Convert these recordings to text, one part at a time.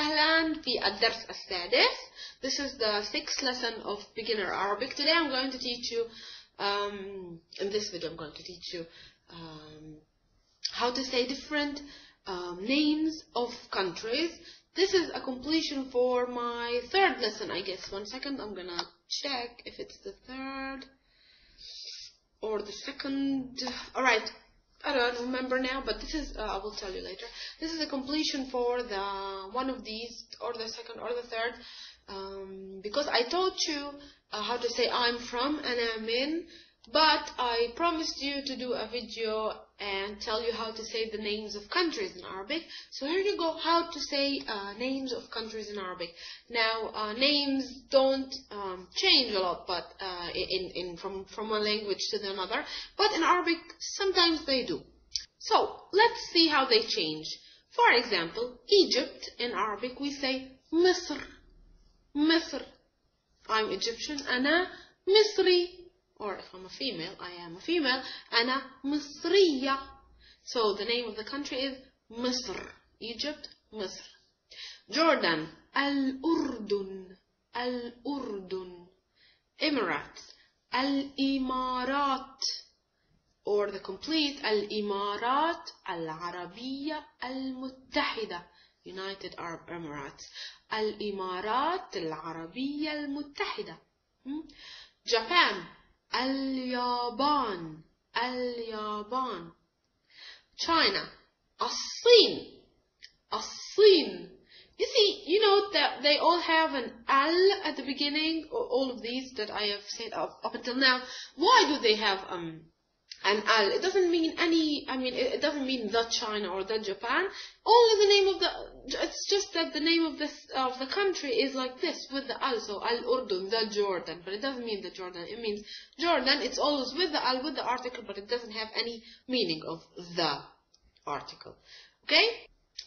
وسهلا في الدرس السادس. This is the sixth lesson of beginner Arabic. Today I'm going to teach you, um, in this video I'm going to teach you um, how to say different um, names of countries. This is a completion for my third lesson, I guess. One second, I'm gonna check if it's the third or the second. Alright, I don't remember now, but this is, uh, I will tell you later. This is a completion for the one of these, or the second, or the third, um, because I taught you uh, how to say I'm from and I'm in, but I promised you to do a video and tell you how to say the names of countries in Arabic. So here you go, how to say uh, names of countries in Arabic. Now, uh, names don't um, change a lot, but uh, in, in from from one language to another. But in Arabic, sometimes they do. So let's see how they change. For example, Egypt in Arabic we say Misr, Misr. I'm Egyptian. أنا مصري or if I'm a female, I am a female, أنا مصرية. So the name of the country is مصر. Egypt, مصر. Jordan, الأردن, الأردن. Emirates, الإمارات. Or the complete الإمارات العربية المتحدة. United Arab Emirates. الإمارات العربية المتحدة. Japan, اليابان اليابان China الصين الصين You see, you know that they all have an al at the beginning, all of these that I have said up, up until now. Why do they have um and al. It doesn't mean any, I mean, it doesn't mean the China or the Japan. Only the name of the, it's just that the name of this, of the country is like this, with the al. So al-Urdun, the Jordan. But it doesn't mean the Jordan. It means Jordan. It's always with the al, with the article, but it doesn't have any meaning of the article. Okay?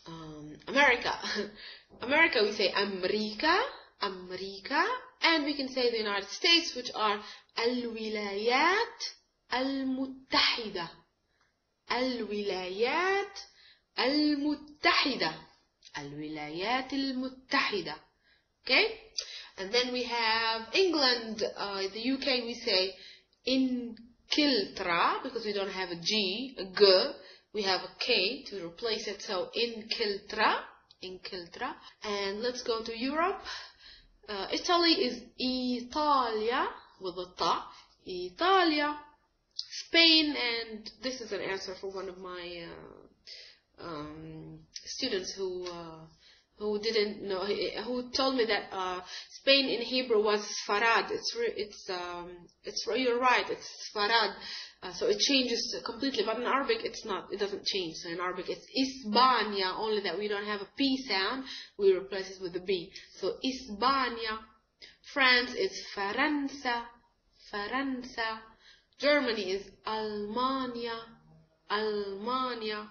Um, America. America, we say America, America. And we can say the United States, which are al-Wilayat, المتحدة. الولايات المتحدة. الولايات المتحدة. Okay? And then we have England, uh, the UK, we say Inkiltra, because we don't have a G, a G, we have a K to replace it, so Inkiltra, Inkiltra. And let's go to Europe. Uh, Italy is Italia, with a ta, Italia. Spain, and this is an answer for one of my uh, um, students who uh, who didn't know, who told me that uh, Spain in Hebrew was Farad. It's it's um, it's you're right. It's Farad. Uh, so it changes completely, but in Arabic it's not. It doesn't change. So in Arabic it's Isbania. Only that we don't have a P sound. We replace it with a B. So Isbania. France is Faransa. Faransa. Germany is Almania. Almania.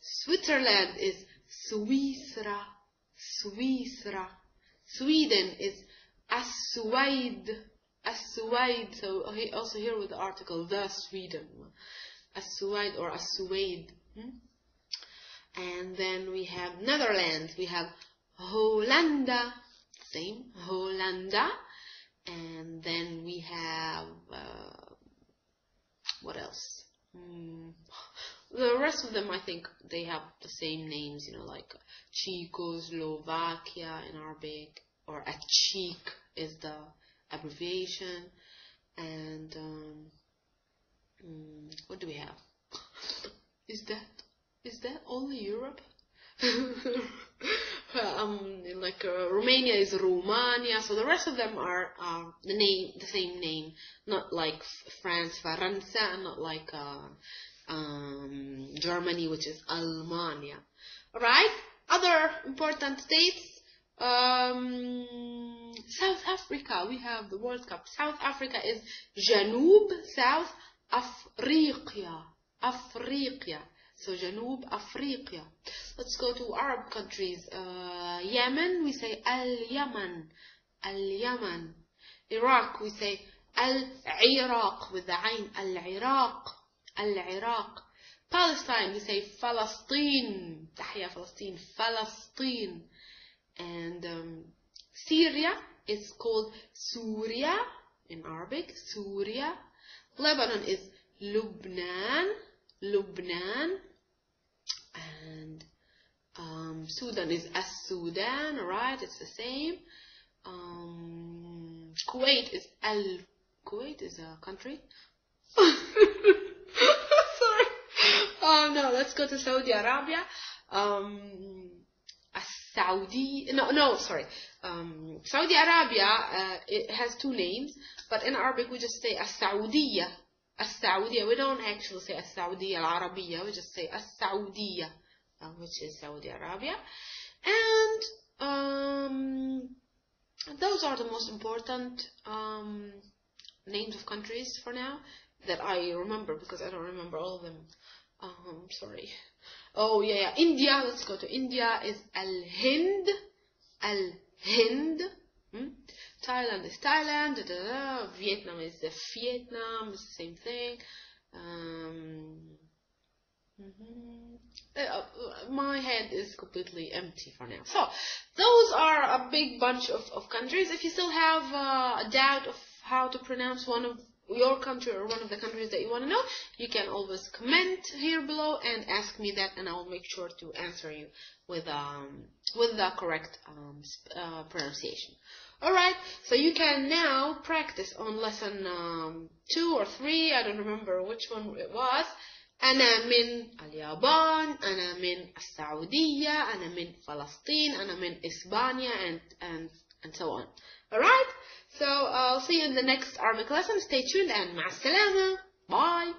Switzerland is Suisra. Suisra. Sweden is Assuaid. Assuaid. So also here with the article the Sweden. Assuaid or Assuaid. Hmm? And then we have Netherlands. We have Hollanda. Same. Hollanda. And then we have uh, else? Hmm. The rest of them, I think, they have the same names, you know, like Czechoslovakia in Arabic, or a Achik is the abbreviation, and um, mm, what do we have? Is that is that only Europe? um, like uh, Romania is Romania, so the rest of them are uh, the name, the same name, not like France, Faransa, not like uh, um, Germany, which is Almania. All right. Other important states. Um, South Africa, we have the World Cup. South Africa is Janub, South Africa, Africa. So Janub Africa. Let's go to Arab countries. Uh, Yemen, we say Al-Yaman. Al-Yaman. Iraq, we say Al-Iraq with the Ain. Al-Iraq. Al-Iraq. Palestine, we say Palestine. تحيا فلسطين. Palestine. and um, Syria is called Suria in Arabic. Suria. Lebanon is Lubnan. Lubnan. And um, Sudan is As Sudan, right? It's the same. Um, Kuwait is Al Kuwait is a country. Sorry. Oh no, let's go to Saudi Arabia. Um, Saudi, no, no, sorry. Um, Saudi Arabia, uh, it has two names, but in Arabic we just say As-Saudiya. As-Saudiya. We don't actually say As-Saudiya Al-Arabiya. We just say As-Saudiya, uh, which is Saudi Arabia. And um, those are the most important um, names of countries for now that I remember because I don't remember all of them. Um, sorry. Oh yeah, yeah. India. Let's go to India. Is Al Hind. Al Hind. Hmm? Thailand is Thailand. Da, da, da. Vietnam is the Vietnam. It's the same thing. Um, mm-hmm. uh, my head is completely empty for now. So those are a big bunch of, of countries. If you still have uh, a doubt of how to pronounce one of your country or one of the countries that you want to know, you can always comment here below and ask me that, and I will make sure to answer you with um, with the correct um, uh, pronunciation. All right, so you can now practice on lesson um, two or three. I don't remember which one it was. أنا من اليابان أنا من السعودية أنا من فلسطين أنا من إسبانيا and and and so on. All right. So I'll see you in the next Arabic lesson. Stay tuned and مع السلامة. Bye.